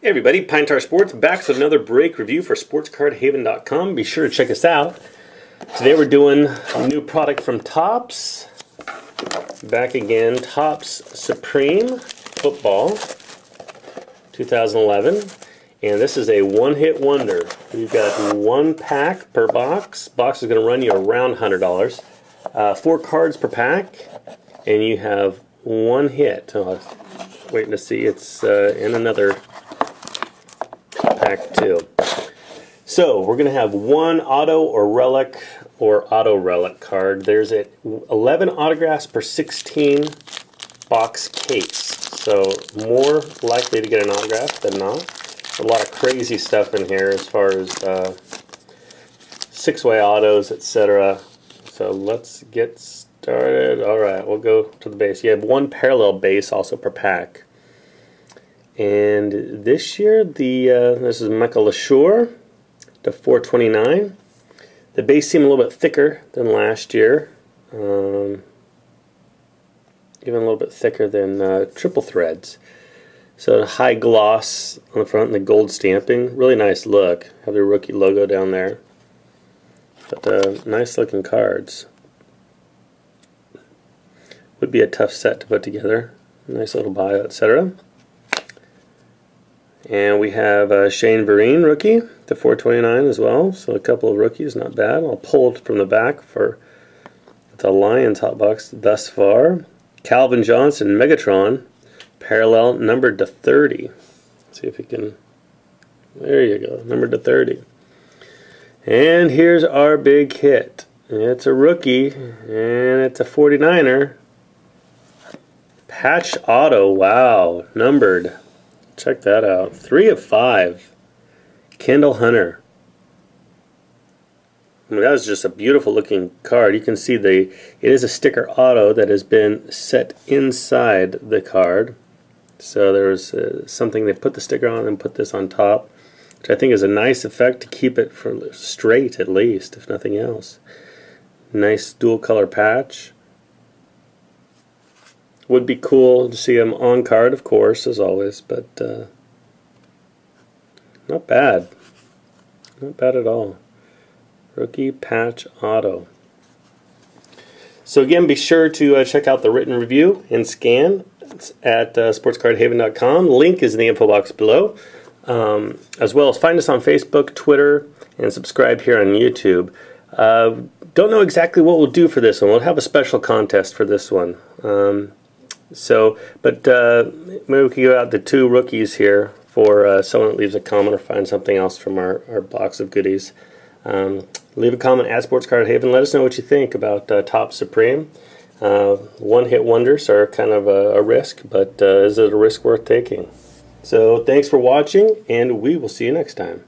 Hey everybody, Pine Tar Sports back with another break review for SportsCardHaven.com. Be sure to check us out. Today we're doing a new product from Topps. Back again, Topps Supreme Football 2011. And this is a one-hit wonder. We've got one pack per box. Box is going to run you around $100. Uh, four cards per pack. And you have one hit. Oh, waiting to see it's uh, in another pack. So we're going to have one auto or relic or auto relic card. There's a 11 autographs per 16 box case. So more likely to get an autograph than not. A lot of crazy stuff in here as far as uh, six-way autos, etc. So let's get started. All right, we'll go to the base. You have one parallel base also per pack. And this year, the uh, this is Mikel Leshoure, the 429. The base seemed a little bit thicker than last year. Um, even a little bit thicker than uh, triple threads. So high gloss on the front and the gold stamping. Really nice look. Have the rookie logo down there. But uh, nice looking cards. Would be a tough set to put together. Nice little bio, etc. And we have uh, Shane Vereen, rookie, to 429 as well. So a couple of rookies, not bad. I'll pull it from the back for the Lions hot box thus far. Calvin Johnson, Megatron, parallel numbered to 30. Let's see if we can. There you go, numbered to 30. And here's our big hit. It's a rookie, and it's a 49er. Patch Auto, wow, numbered Check that out. Three of five. Kendall Hunter. I mean, that was just a beautiful looking card. You can see the it is a sticker auto that has been set inside the card. So there's uh, something they put the sticker on and put this on top, which I think is a nice effect to keep it for straight at least, if nothing else. Nice dual color patch. Would be cool to see him on card, of course, as always, but uh, not bad. Not bad at all. Rookie Patch Auto. So again, be sure to uh, check out the written review and scan at uh, sportscardhaven.com. Link is in the info box below. Um, as well as find us on Facebook, Twitter, and subscribe here on YouTube. Uh, don't know exactly what we'll do for this one. We'll have a special contest for this one. Um, so, but uh, maybe we could go out the two rookies here for uh, someone that leaves a comment or finds something else from our, our box of goodies. Um, leave a comment at Sports Card Haven. Let us know what you think about uh, Topps Supreme. Uh, one-hit wonders are kind of a, a risk, but uh, is it a risk worth taking? So thanks for watching, and we will see you next time.